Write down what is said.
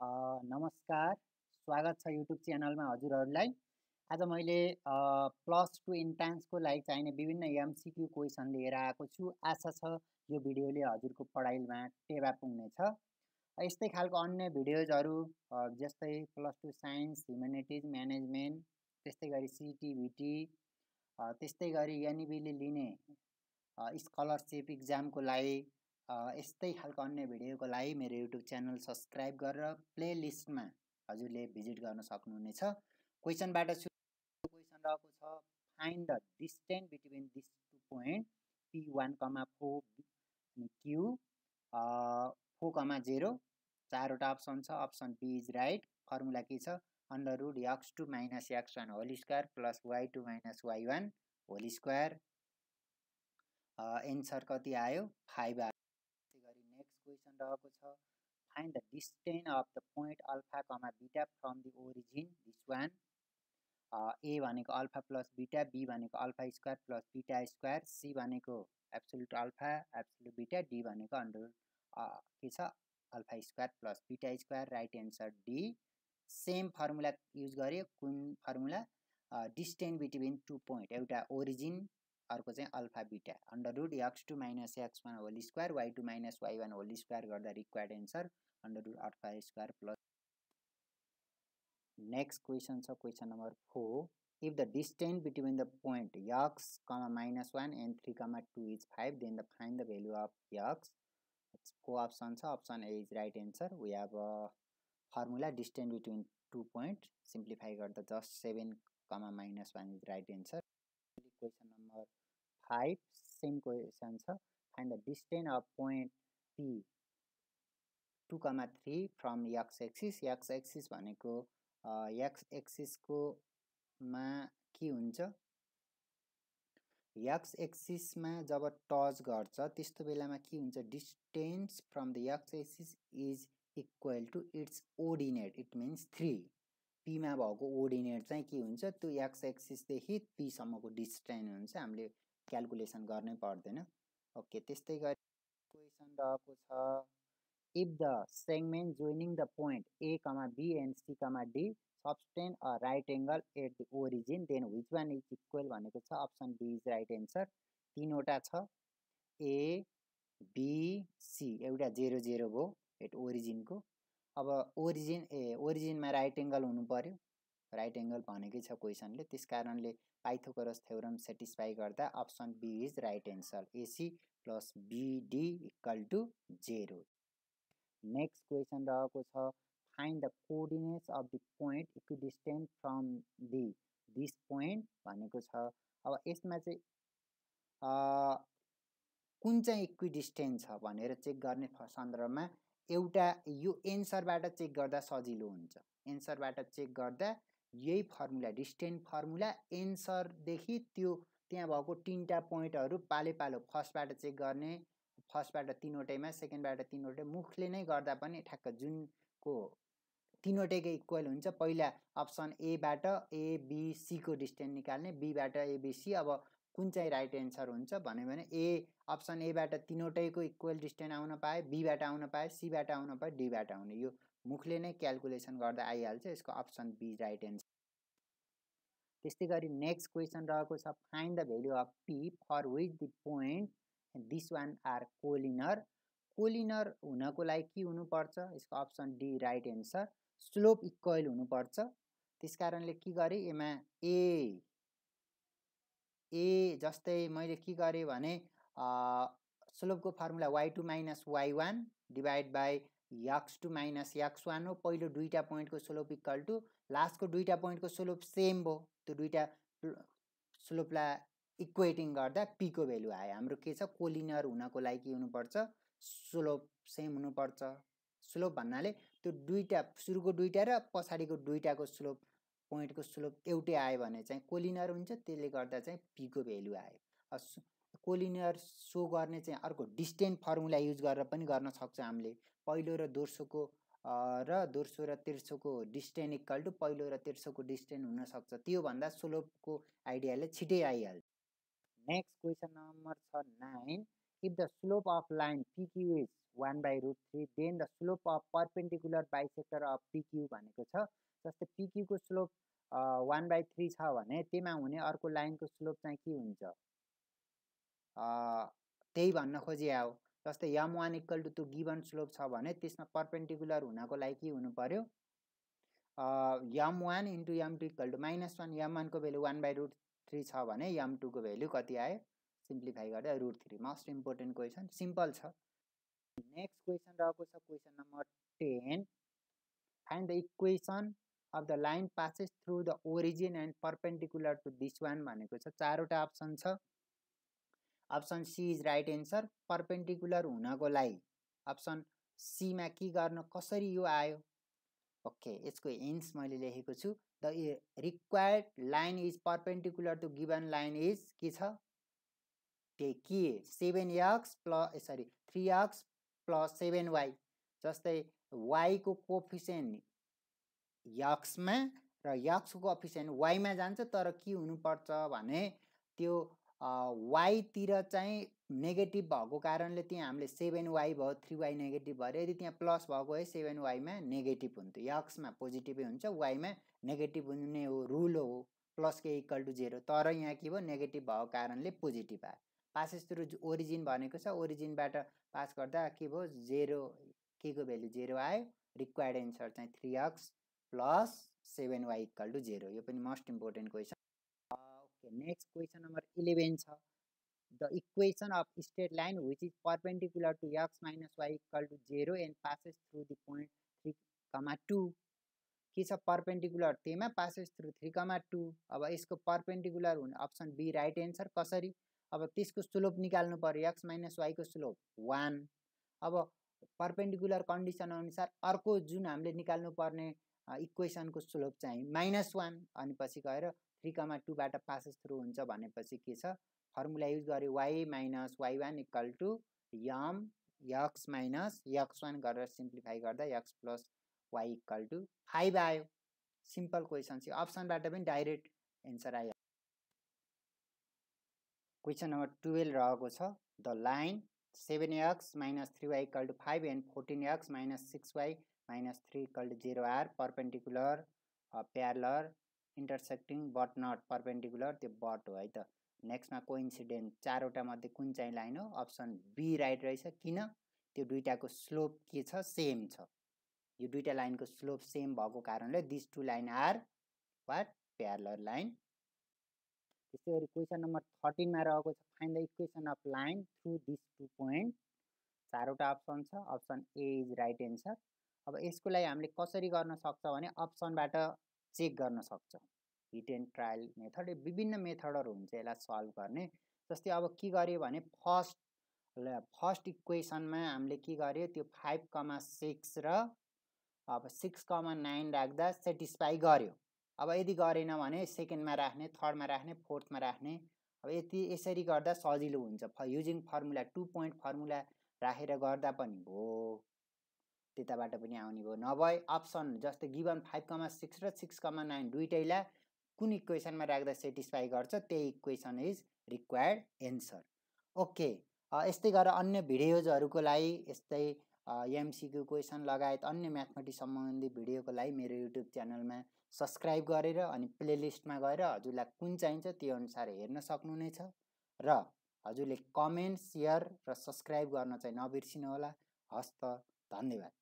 नमस्कार। स्वागत छ युट्युब च्यानलमा हजुरहरूलाई। आज मैले प्लस टू इन्ट्रान्सको लागि चाहिने विभिन्न एमसिक्यु क्वेसन लिएर आएको छु। आशा छ यो भिडियोले हजुरको पढाइमा टेवा पुग्नेछ। यस्तै खालको अन्य भिडियोजहरू जस्तै plus two science humanities management त्यस्तै गरी सिटिभिटी त्यस्तै गरी एनइबीले लिने स्कलरसिप इक्जामको लागि यस्तै खालको अन्य भिडियोको लागि मेरो युट्युब च्यानल सब्सक्राइब गरेर प्लेलिस्टमा हजुरले भिजिट गर्न सक्नुहुनेछ। क्वेसनबाट क्वेसन रहेको छ find the distance between this two point P one comma four अनि क्यु फोर कमा जेरो चारवटा अप्सन छ option B is right formula के छ under root x two minus x one whole square plus y two minus y one whole square answer कति आयो five आयो। रहेको छ find the distance of the point alpha comma beta from the origin this one A भनेको alpha plus beta B भनेको alpha square plus beta square C भनेको absolute alpha absolute beta D भनेको under के छ alpha square plus beta square right answer D same formula use गऱ्यो कुन formula distance between two point एउटा origin अर्को चाहिँ alpha beta. Under root x two minus x one whole square y two minus y one whole square गर्दा required answer under root alpha square plus next question छ question number four if the distance between the point x comma minus one and three comma two is five then the find the value of x four option छ option A is right answer we have formula distance between two point simplify गर्दा just seven comma minus one is right answer question five same question छ find the distance of point P two comma three from x axis x axis भनेको x एक्सिसको मा के हुन्छ? X एक्सिसमा जब touch गर्छ त्यस्तो बेलामा के हुन्छ? Distance from the X axis is equal to its ordinate it means three Pima भएको ओर्डिनेट चाहिँ के हुन्छ? त्यो एक्स एक्सिसदेखि पीसम्मको डिस्टेन्स हुन्छ। हामीले क्यालकुलेसन गर्नै पर्दैन। ओके त्यस्तै गरी क्वेसन रहेको छ। If the segment joining the point A comma B and C comma D sustain a right angle at the origin then which one is equal भनेको छ? Option B is right answer तिनवटा छ। A B C एउटा zero zero भयो at ओरिजिनको अब origin ए ओरिजिनमा राइट एङ्गल हुनु पऱ्यो राइट एङ्गल भनेकै छ क्वेसनले। त्यस कारणले पाइथोकोरस थ्योरम सेटिस्फाई गर्दा option B is right answer. AC plus BD equal to zero. Next question रहेको छ find the coordinates of the point equidistant from the. This point भनेको छ। अब यसमा चाहिँ कुन चाहिँ इक्विडिस्टेन्ट छ भनेर चेक गर्ने सन्दर्भमा एउटा यो एन्सरबाट चेक गर्दा सजिलो हुन्छ। एन्सरबाट चेक गर्दा यही फर्मुला डिस्टेन्ट फर्मुला एन्सरदेखि त्यो त्यहाँ भएको तिनवटा पोइन्टहरू पाले पालो फर्स्टबाट चेक गर्ने फर्स्टबाट तिनवटैमा सेकेन्डबाट तिनवटै मुखले नै गर्दा पनि ठ्याक्क जुनको तिनवटैको इक्वल हुन्छ पहिला अप्सन एबाट एबिसीको डिस्टेन्स निकाल्ने बीबाट एबिसी अब कुन चाहिँ राइट एन्सर हुन्छ भन्यो भने ए अप्सन एबाट तिनवटैको इक्वल डिस्टेन्स आउन पाए बीबाट आउन पाए सीबाट आउन पाए डीबाट आउने यो मुखले नै क्यालकुलेसन गर्दा आइहाल्छ यसको अप्सन बी राइट एन्सर त्यस्तै गरी नेक्स्ट क्वेसन रहेको छ find the value of P for which the point this one are collinear. Collinear हुनको लागि के हुनुपर्छ? यसको option D right answer slope equal हुनुपर्छ। त्यस कारणले के गरेँ? यसमा ए ए जस्तै मैले के गरेँ भने स्लोपको formula y two minus y one divide by x two minus x one हो पहिलो दुईवटा पोइन्टको स्लोप इक्वल टु लास्टको दुईवटा पोइन्टको स्लोप सेम भयो। त्यो दुईवटा स्लोपलाई इक्वेटिङ गर्दा पीको भेल्यु आयो। हाम्रो के छ? कोलिनर हुनको लागि के हुनुपर्छ? स्लोप सेम हुनुपर्छ। स्लोप भन्नाले त्यो दुईवटा सुरुको दुईवटा र पछाडिको दुईवटाको स्लोप पोइन्टको स्लोप एउटै आयो भने चाहिँ कोलिनर हुन्छ त्यसले गर्दा चाहिँ पीको भेल्यु आयो। कोलिनियर सो गर्ने चाहिँ अर्को डिस्टेन्ट फर्मुला युज गरेर पनि गर्न सक्छ हामीले। पहिलो र दोस्रोको र दोस्रो र तेर्सोको डिस्टेन्ट इक्वल टु पहिलो र तेर्सोको डिस्टेन्ट हुनसक्छ। त्योभन्दा सोलोपको आइडियाले छिटै आइहाल्छ। नेक्स्ट क्वेसन नम्बर छ nine. If the slope of line PQ is 1 by root 3 then the slope of perpendicular bisector of PQ भनेको छ। जस्तै PQ को स्लोप वान बाई थ्री छ भने त्यहीमा हुने अर्को लाइनको स्लोप चाहिँ के हुन्छ? त्यही भन्न खोजिया हो जस्तै यम वान इक्वल टु त्यो गिभन स्लोप छ भने त्यसमा पर्पेन्डिकुलर हुनको लागि के हुनु पऱ्यो m one into m two equal to minus one. M वानको value one by root three छ भने यम टूको भेल्यु कति आयो? सिम्प्लिफाई गर्दा root three. Most important question. Simple छ। नेक्स्ट क्वेसन रहेको छ question number ten. Find the equation of the line passes through the origin and perpendicular to this one भनेको छ। चारवटा अप्सन छ। Option C is right answer perpendicular हुनको लागि। Option सीमा के गर्न कसरी यो आयो? ओके यसको हिन्स मैले लेखेको छु। The required line is perpendicular to given line is के छ? त्यही के? Seven x plus sorry three x plus seven y जस्तै वाइको कोफिसियन्ट यक्समा र यक्सको कोफिसियन्ट वाइमा जान्छ तर के हुनुपर्छ भने त्यो वाइतिर चाहिँ नेगेटिभ भएको कारणले त्यहाँ हामीले सेभेन वाइ भयो थ्री वाइ नेगेटिभ भयो यदि त्यहाँ प्लस भएको है सेभेन वाइमा नेगेटिभ हुन्थ्यो। यक्समा पोजिटिभै हुन्छ वाइमा नेगेटिभ हुने हो रुल हो प्लस के इक्वल टु जेरो तर यहाँ के भयो नेगेटिभ भएको कारणले पोजिटिभ आयो। पासेस थ्रु ओरिजिन भनेको छ। ओरिजिनबाट पास गर्दा के भयो जेरो के को भेल्यु जेरो आयो। रिक्वायर्ड एन्सर चाहिँ three x plus seven y equal to zero यो पनि most important question okay next question number eleven छ. The equation of straight line which is perpendicular to x minus y equal to 0 and passes through the point 3 comma 2 के छ perpendicular त्यहीमा passes through three comma two अब यसको perpendicular हुने option be right answer कसरी? अब त्यसको slope निकाल्नु पऱ्यो एक्स माइनस वाइको स्लोप वान अब पर्पेन्डिकुलर कन्डिसन अनुसार अर्को जुन हामीले निकाल्नु पर्ने इक्वेसनको स्लोप चाहिँ माइनस वान अनि पछि गएर थ्री कमा टूबाट पासेस थ्रु हुन्छ भनेपछि के छ? फर्मुला युज गऱ्यो y minus y one equal to m x minus x one गरेर सिम्प्लिफाई गर्दा x plus y equal to five आयो। सिम्पल क्वेसन चाहिँ अप्सनबाट पनि डाइरेक्ट एन्सर आयो। क्वेसन नम्बर टुवेल्भ रहेको छ। The line seven x minus three y equal to five and fourteen x minus six y minus three equal to zero are. Perpendicular parallel intersecting but not perpendicular त्यो but हो है त। नेक्स्टमा coincident चारवटा मध्ये कुन चाहिँ लाइन हो? Option be right रहेछ। किन? त्यो दुइटाको स्लोप के छ? सेम छ। यो दुइटा लाइनको स्लोप सेम भएको कारणले this two line are what parallel line त्यस्तै गरी क्वेसन नम्बर थर्टिनमा रहेको छ। Find the equation of line through this two point चारवटा अप्सन छ। Option A is right answer अब यसको लागि हामीले कसरी गर्न सक्छ भने अप्सनबाट चेक गर्न सक्छौँ। हिट एन्ड ट्रायल मेथड विभिन्न मेथडहरू हुन्छ यसलाई सल्भ गर्ने। जस्तै अब के गर्यो भने फर्स्ट फर्स्ट इक्वेसनमा हामीले के गर्यो त्यो फाइभ कमा सिक्स र अब सिक्स कमा नाइन राख्दा सेटिस्फाई गर्यो। अब यदि गरेन भने सेकेन्डमा राख्ने थर्डमा राख्ने फोर्थमा राख्ने। अब यति यसरी गर्दा सजिलो हुन्छ। Using formula two point formula राखेर गर्दा पनि हो। त्यताबाट पनि आउने भयो। नभए अप्सन जस्तै गिभन फाइभ कमा सिक्स र सिक्स कमा नाइन दुइटैलाई कुन इक्वेसनमा राख्दा सेटिस्फाई गर्छ त्यही equation is required answer. Okay यस्तै गरेर अन्य भिडियोजहरूको लागि यस्तै एमसिक्यु क्वेसन लगायत अन्य म्याथमेटिक्स सम्बन्धी भिडियोको लागि मेरो युट्युब च्यानलमा सब्सक्राइब गरेर अनि प्लेलिस्टमा गएर हजुरलाई कुन चाहिन्छ त्यो अनुसार हेर्न सक्नुहुनेछ र हजुरले कमेन्ट सेयर र सब्सक्राइब गर्न चाहिँ नबिर्सिनु होला हस्त धन्यवाद।